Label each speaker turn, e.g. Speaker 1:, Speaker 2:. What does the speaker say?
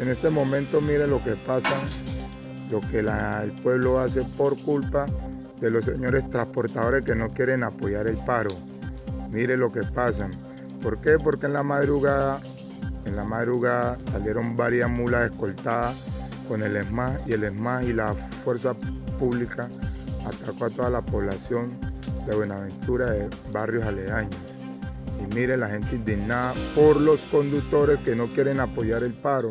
Speaker 1: En este momento mire lo que pasa, lo que el pueblo hace por culpa de los señores transportadores que no quieren apoyar el paro. Mire lo que pasa. ¿Por qué? Porque en la madrugada, en la madrugada salieron varias mulas escoltadas con el ESMAD y el ESMAD y la fuerza pública atacó a toda la población de Buenaventura de barrios aledaños. Y mire la gente indignada por los conductores que no quieren apoyar el paro.